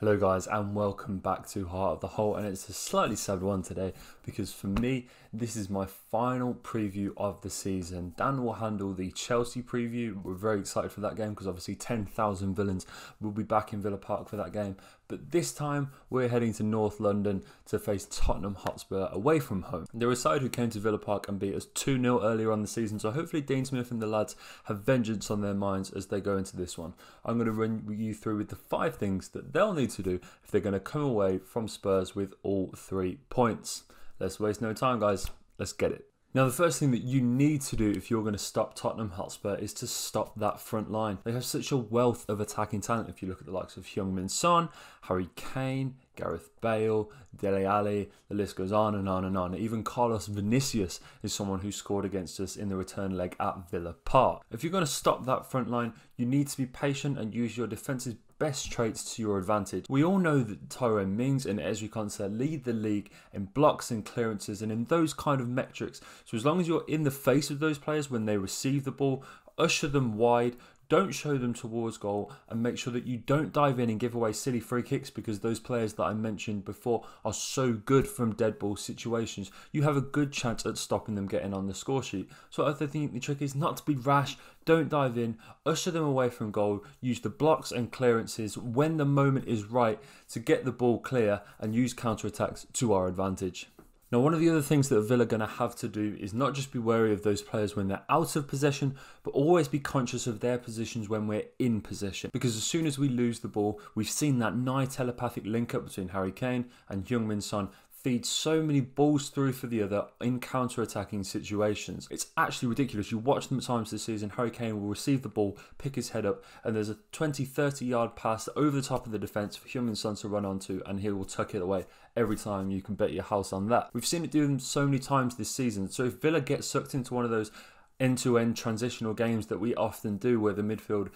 Hello, guys, and welcome back to Heart of the Holte. And it's a slightly sad one today because for me, this is my final preview of the season. Dan will handle the Chelsea preview. We're very excited for that game because obviously 10,000 Villans will be back in Villa Park for that game. But this time, we're heading to North London to face Tottenham Hotspur away from home. They're a side who came to Villa Park and beat us 2 0 earlier on the season, so hopefully, Dean Smith and the lads have vengeance on their minds as they go into this one. I'm going to run you through with the five things that they'll need to do if they're going to come away from Spurs with all three points. Let's waste no time, guys. Let's get it. Now, the first thing that you need to do if you're going to stop Tottenham Hotspur is to stop that front line. They have such a wealth of attacking talent. If you look at the likes of Heung-min Son, Harry Kane, Gareth Bale, Dele Alli, the list goes on and on and on. Even Carlos Vinicius is someone who scored against us in the return leg at Villa Park. If you're going to stop that front line, you need to be patient and use your defensive best traits to your advantage. We all know that Tyrone Mings and Ezri Konsa lead the league in blocks and clearances and in those kind of metrics. So as long as you're in the face of those players when they receive the ball, usher them wide, don't show them towards goal and make sure that you don't dive in and give away silly free kicks because those players that I mentioned before are so good from dead ball situations. You have a good chance at stopping them getting on the score sheet. So I think the trick is not to be rash, don't dive in, usher them away from goal, use the blocks and clearances when the moment is right to get the ball clear and use counter attacks to our advantage. Now, one of the other things that Villa are going to have to do is not just be wary of those players when they're out of possession, but always be conscious of their positions when we're in possession. Because as soon as we lose the ball, we've seen that nigh telepathic link up between Harry Kane and Heung-min Son feed so many balls through for the other in counter attacking situations. It's actually ridiculous. You watch them at times this season, Harry Kane will receive the ball, pick his head up, and there's a 20 30 yard pass over the top of the defence for Heung-min Son to run onto, and he will tuck it away every time. You can bet your house on that. We've seen it do them so many times this season. So if Villa gets sucked into one of those end to end transitional games that we often do where the midfield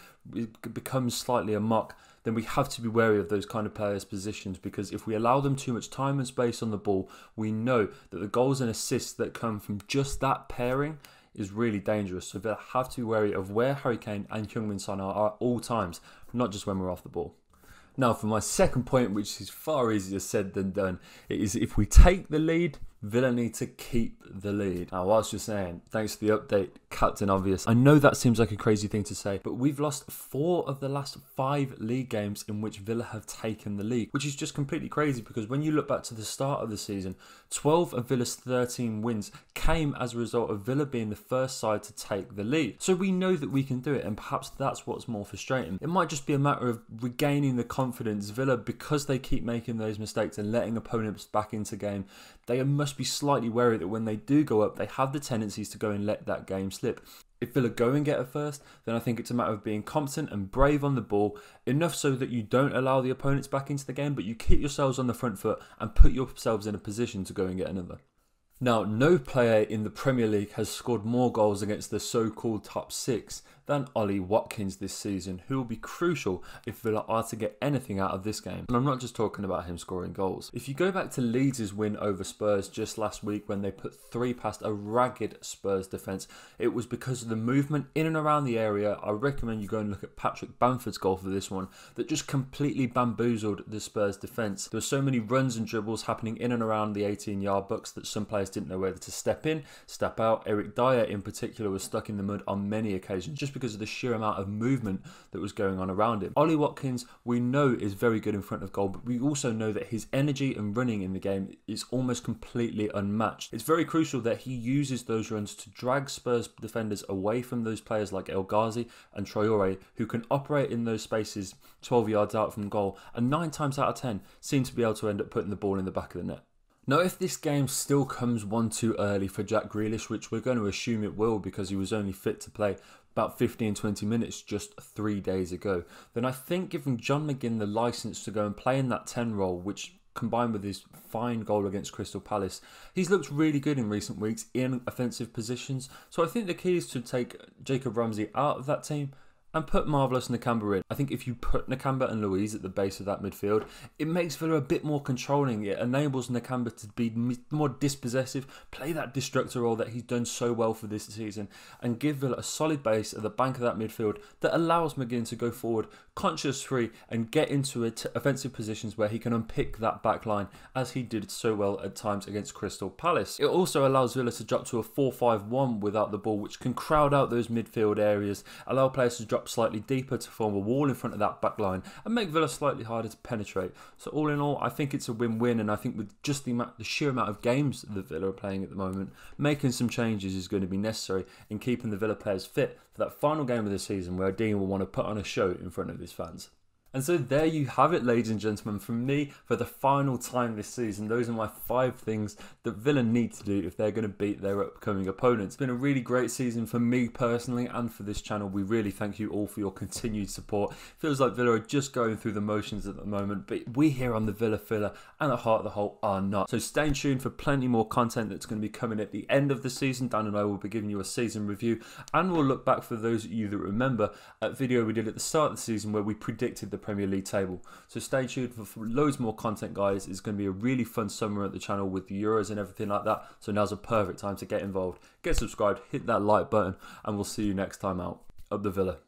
becomes slightly a muck then we have to be wary of those kind of players' positions because if we allow them too much time and space on the ball, we know that the goals and assists that come from just that pairing is really dangerous. So they have to be wary of where Harry Kane and Heung-min Son are at all times, not just when we're off the ball. Now, for my second point, which is far easier said than done, is if we take the lead, Villa need to keep the lead. Now, whilst you're saying, thanks for the update, Captain Obvious, I know that seems like a crazy thing to say, but we've lost four of the last five league games in which Villa have taken the lead, which is just completely crazy because when you look back to the start of the season, 12 of Villa's 13 wins came as a result of Villa being the first side to take the lead. So we know that we can do it, and perhaps that's what's more frustrating. It might just be a matter of regaining the confidence. Villa, because they keep making those mistakes and letting opponents back into game, they must must be slightly wary that when they do go up, they have the tendencies to go and let that game slip. If Villa go and get a first, then I think it's a matter of being competent and brave on the ball, enough so that you don't allow the opponents back into the game, but you keep yourselves on the front foot and put yourselves in a position to go and get another. Now, no player in the Premier League has scored more goals against the so called top six than Ollie Watkins this season, who will be crucial if Villa are to get anything out of this game. And I'm not just talking about him scoring goals. If you go back to Leeds' win over Spurs just last week when they put three past a ragged Spurs defence, it was because of the movement in and around the area. I recommend you go and look at Patrick Bamford's goal for this one that just completely bamboozled the Spurs defence. There were so many runs and dribbles happening in and around the 18 yard box that some players didn't know whether to step in, step out. Eric Dier in particular was stuck in the mud on many occasions just because of the sheer amount of movement that was going on around him. Ollie Watkins, we know, is very good in front of goal, but we also know that his energy and running in the game is almost completely unmatched. It's very crucial that he uses those runs to drag Spurs defenders away from those players like El Ghazi and Traore, who can operate in those spaces 12 yards out from goal, and 9 times out of 10 seem to be able to end up putting the ball in the back of the net. Now, if this game still comes one too early for Jack Grealish, which we're going to assume it will because he was only fit to play about 15 20 minutes just three days ago, then I think giving John McGinn the license to go and play in that 10 role, which combined with his fine goal against Crystal Palace, he's looked really good in recent weeks in offensive positions. So I think the key is to take Jacob Ramsey out of that team and put Marvelous Nakamba in. I think if you put Nakamba and Luiz at the base of that midfield, it makes Villa a bit more controlling. It enables Nakamba to be more dispossessive, play that destructor role that he's done so well for this season, and give Villa a solid base at the bank of that midfield that allows McGinn to go forward conscious free and get into offensive positions where he can unpick that back line as he did so well at times against Crystal Palace. It also allows Villa to drop to a 4-5-1 without the ball, which can crowd out those midfield areas, allow players to drop slightly deeper to form a wall in front of that back line, and make Villa slightly harder to penetrate. So all in all, I think it's a win-win, and I think with just the, amount, the sheer amount of games that Villa are playing at the moment, making some changes is going to be necessary in keeping the Villa players fit for that final game of the season where Dean will want to put on a show in front of his fans. And so there you have it, ladies and gentlemen, from me for the final time this season. Those are my five things that Villa need to do if they're going to beat their upcoming opponents. It's been a really great season for me personally and for this channel. We really thank you all for your continued support. Feels like Villa are just going through the motions at the moment, but we here on the Villa Filler and the Heart of the Holte are not. So stay tuned for plenty more content that's going to be coming at the end of the season. Dan and I will be giving you a season review and we'll look back for those of you that remember a video we did at the start of the season where we predicted the Premier League table. So stay tuned for, loads more content, guys. It's going to be a really fun summer at the channel with the Euros and everything like that. So now's a perfect time to get involved. Get subscribed, hit that like button, and we'll see you next time out. Up the Villa.